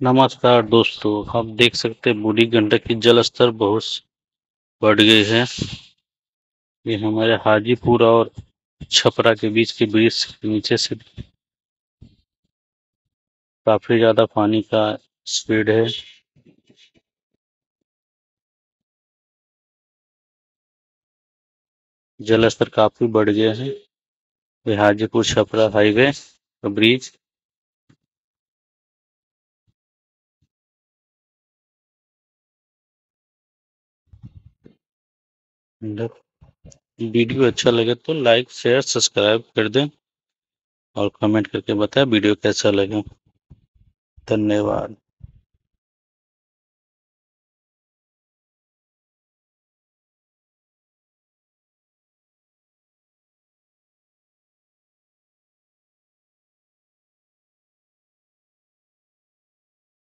नमस्कार दोस्तों, आप देख सकते हैं बूढ़ी गंडक की जल स्तर बहुत बढ़ गए है। ये हमारे हाजीपुर और छपरा के बीच के ब्रिज के नीचे से काफ़ी ज़्यादा पानी का स्पीड है। जल स्तर काफ़ी बढ़ गया है। ये हाजीपुर छपरा हाईवे का ब्रिज वीडियो अच्छा लगे तो लाइक, शेयर, सब्सक्राइब कर दें और कमेंट करके बताएँ वीडियो कैसा लगे। धन्यवाद।